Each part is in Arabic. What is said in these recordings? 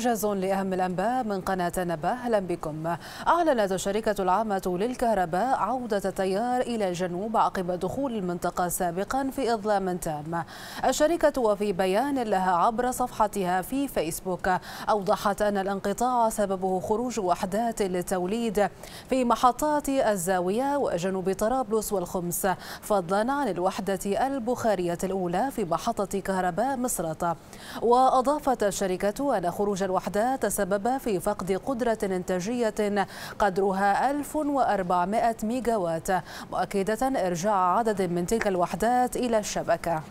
موجز لأهم الأنباء من قناة نبأ أهلا بكم. أعلنت الشركة العامة للكهرباء عودة التيار إلى الجنوب عقب دخول المنطقة سابقا في إظلام تام. الشركة وفي بيان لها عبر صفحتها في فيسبوك أوضحت أن الانقطاع سببه خروج وحدات للتوليد في محطات الزاوية وجنوب طرابلس والخمس فضلا عن الوحدة البخارية الأولى في محطة كهرباء مصراتة وأضافت الشركة أن خروج الوحدات تسبب في فقد قدرة إنتاجية قدرها 1400 ميجاوات مؤكدة إرجاع عدد من تلك الوحدات إلى الشبكة.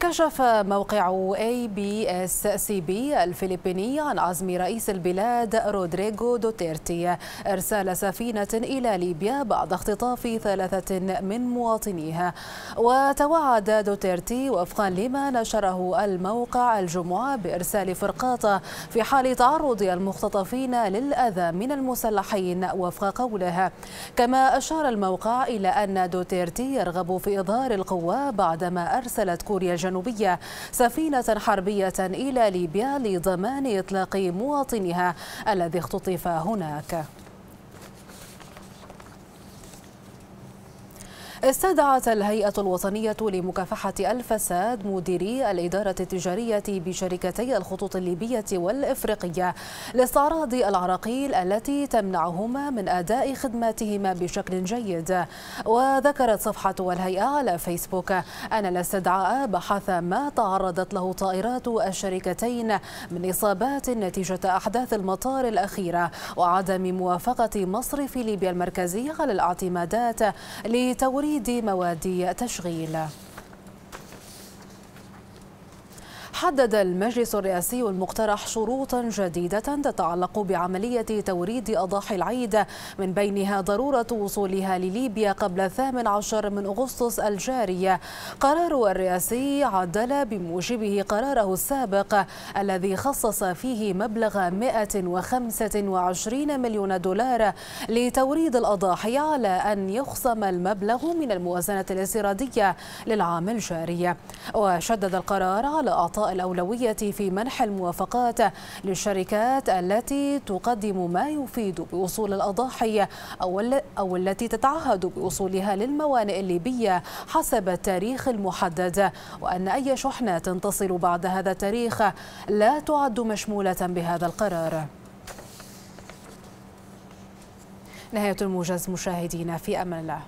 كشف موقع اي بي اس سي بي الفلبيني عن عزم رئيس البلاد رودريغو دوتيرتي. إرسال سفينة إلى ليبيا بعد اختطاف ثلاثة من مواطنيها. وتوعد دوتيرتي وفقا لما نشره الموقع الجمعة بإرسال فرقاط في حال تعرض المختطفين للأذى من المسلحين وفق قوله. كما أشار الموقع إلى أن دوتيرتي يرغب في إظهار القوة بعدما أرسلت كوريا الجنوبية سفينة حربية إلى ليبيا لضمان إطلاق مواطنها الذي اختطف هناك. استدعت الهيئة الوطنية لمكافحة الفساد مديري الإدارة التجارية بشركتي الخطوط الليبية والإفريقية لاستعراض العراقيل التي تمنعهما من أداء خدماتهما بشكل جيد. وذكرت صفحة الهيئة على فيسبوك أن الاستدعاء بحث ما تعرضت له طائرات الشركتين من إصابات نتيجة أحداث المطار الأخيرة وعدم موافقة مصرف ليبيا المركزي على الاعتمادات لتوريد توريد مواد تشغيل. حدد المجلس الرئاسي المقترح شروطا جديدة تتعلق بعملية توريد أضاحي العيد من بينها ضرورة وصولها لليبيا قبل الثامن عشر من أغسطس الجاري قرار الرئاسي عدل بموجبه قراره السابق الذي خصص فيه مبلغ 125 مليون دولار لتوريد الأضاحي على أن يخصم المبلغ من الموازنة الاستيرادية للعام الجاري. وشدد القرار على أعطاء الأولوية في منح الموافقات للشركات التي تقدم ما يفيد بوصول الأضاحي أو التي تتعهد بوصولها للموانئ الليبية حسب التاريخ المحدد. وأن أي شحنة تصل بعد هذا التاريخ لا تعد مشمولة بهذا القرار. نهاية الموجز مشاهدينا في أمان الله.